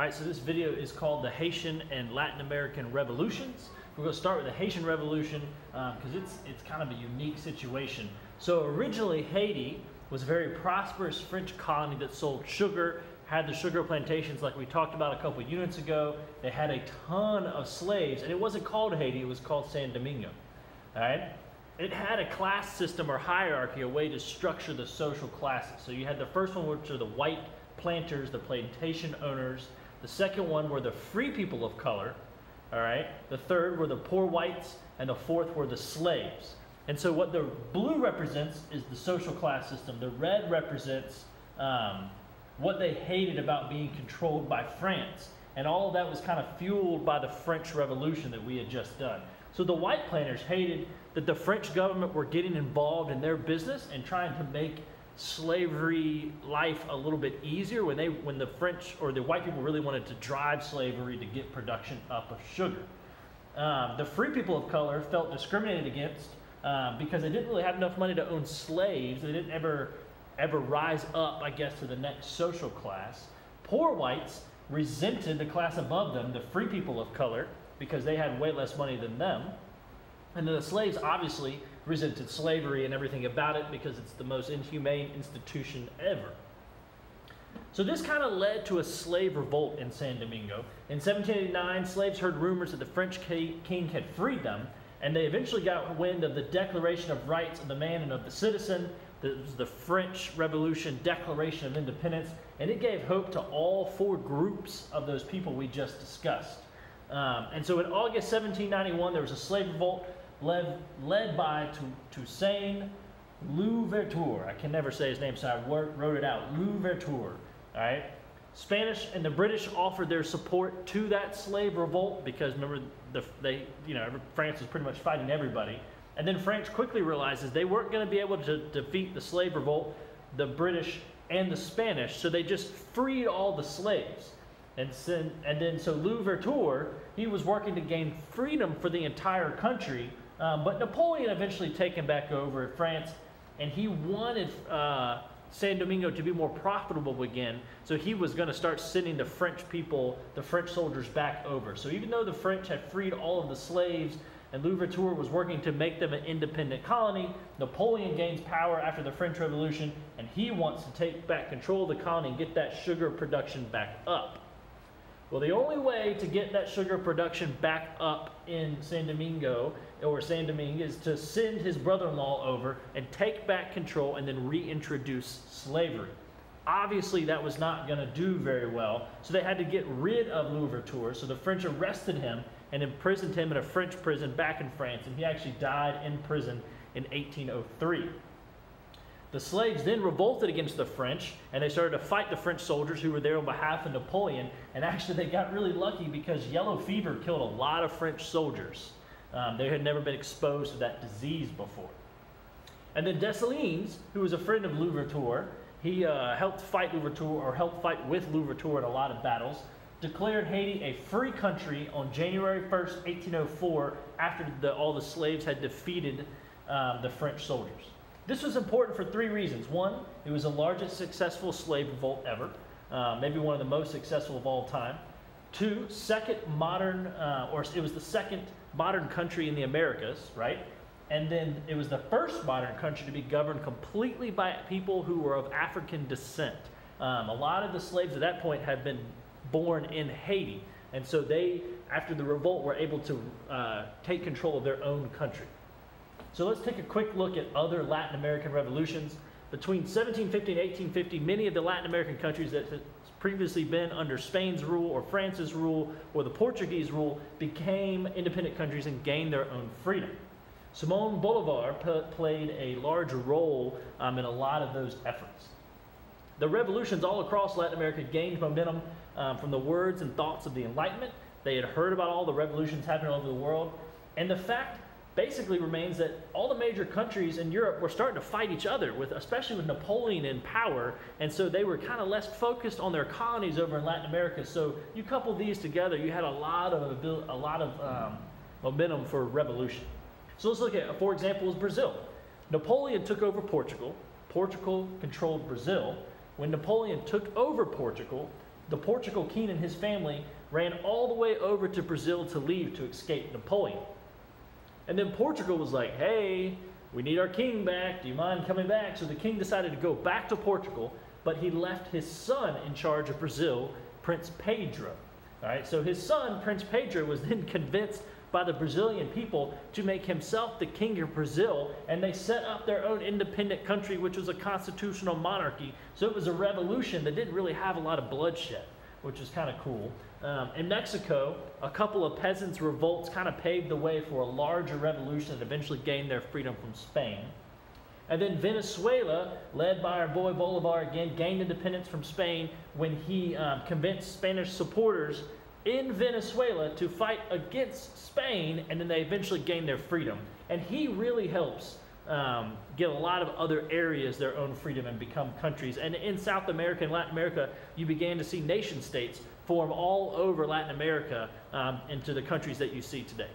All right, so this video is called the Haitian and Latin American Revolutions. We're going to start with the Haitian Revolution because um, it's, it's kind of a unique situation. So originally Haiti was a very prosperous French colony that sold sugar, had the sugar plantations like we talked about a couple units ago. They had a ton of slaves, and it wasn't called Haiti, it was called San Domingo. All right? It had a class system or hierarchy, a way to structure the social classes. So you had the first one, which are the white planters, the plantation owners, the second one were the free people of color. All right. The third were the poor whites, and the fourth were the slaves. And so, what the blue represents is the social class system. The red represents um, what they hated about being controlled by France. And all of that was kind of fueled by the French Revolution that we had just done. So the white planters hated that the French government were getting involved in their business and trying to make slavery life a little bit easier when they when the French or the white people really wanted to drive slavery to get production up of sugar. Um, the free people of color felt discriminated against um, because they didn't really have enough money to own slaves. They didn't ever ever rise up, I guess, to the next social class. Poor whites resented the class above them, the free people of color, because they had way less money than them. And then the slaves obviously resented slavery and everything about it because it's the most inhumane institution ever. So this kind of led to a slave revolt in San Domingo. In 1789, slaves heard rumors that the French king had freed them, and they eventually got wind of the Declaration of Rights of the Man and of the Citizen. That was the French Revolution Declaration of Independence, and it gave hope to all four groups of those people we just discussed. Um, and so in August 1791, there was a slave revolt led, led by to Toussaint Louverture. I can never say his name, so I wrote it out. Louverture. All right. Spanish and the British offered their support to that slave revolt because remember, the, they, you know, France was pretty much fighting everybody. And then France quickly realizes they weren't going to be able to defeat the slave revolt, the British and the Spanish, so they just freed all the slaves. And, then, and then so Louverture, he was working to gain freedom for the entire country um, but Napoleon eventually taken back over France, and he wanted uh, San Domingo to be more profitable again. So he was going to start sending the French people, the French soldiers, back over. So even though the French had freed all of the slaves, and Louverture was working to make them an independent colony. Napoleon gains power after the French Revolution, and he wants to take back control of the colony and get that sugar production back up. Well, the only way to get that sugar production back up in San Domingo or San Domingue is to send his brother in law over and take back control and then reintroduce slavery. Obviously, that was not going to do very well, so they had to get rid of Louverture. So the French arrested him and imprisoned him in a French prison back in France, and he actually died in prison in 1803. The slaves then revolted against the French and they started to fight the French soldiers who were there on behalf of Napoleon. And actually, they got really lucky because yellow fever killed a lot of French soldiers. Um, they had never been exposed to that disease before. And then Dessalines, who was a friend of Louverture, he uh, helped fight Louverture or helped fight with Louverture in a lot of battles, declared Haiti a free country on January 1st, 1804, after the, all the slaves had defeated um, the French soldiers. This was important for three reasons. One, it was the largest successful slave revolt ever, uh, maybe one of the most successful of all time. Two, second modern, uh, or it was the second modern country in the Americas, right? And then it was the first modern country to be governed completely by people who were of African descent. Um, a lot of the slaves at that point had been born in Haiti. And so they, after the revolt, were able to uh, take control of their own country. So let's take a quick look at other Latin American revolutions. Between 1750 and 1850, many of the Latin American countries that had previously been under Spain's rule or France's rule or the Portuguese rule became independent countries and gained their own freedom. Simon Bolivar played a large role um, in a lot of those efforts. The revolutions all across Latin America gained momentum um, from the words and thoughts of the Enlightenment. They had heard about all the revolutions happening all over the world. And the fact basically remains that all the major countries in Europe were starting to fight each other, with especially with Napoleon in power, and so they were kind of less focused on their colonies over in Latin America. So you couple these together, you had a lot of a lot of um, momentum for revolution. So let's look at, for example, is Brazil. Napoleon took over Portugal. Portugal controlled Brazil. When Napoleon took over Portugal, the Portugal king and his family ran all the way over to Brazil to leave to escape Napoleon. And then Portugal was like, hey, we need our king back. Do you mind coming back? So the king decided to go back to Portugal, but he left his son in charge of Brazil, Prince Pedro. All right, so his son, Prince Pedro, was then convinced by the Brazilian people to make himself the king of Brazil, and they set up their own independent country, which was a constitutional monarchy. So it was a revolution that didn't really have a lot of bloodshed, which is kind of cool. Um, in Mexico, a couple of peasants' revolts kind of paved the way for a larger revolution that eventually gained their freedom from Spain. And then Venezuela, led by our boy Bolivar again, gained independence from Spain when he um, convinced Spanish supporters in Venezuela to fight against Spain, and then they eventually gained their freedom. And he really helps um, get a lot of other areas their own freedom and become countries. And in South America and Latin America, you began to see nation states form all over Latin America um, into the countries that you see today.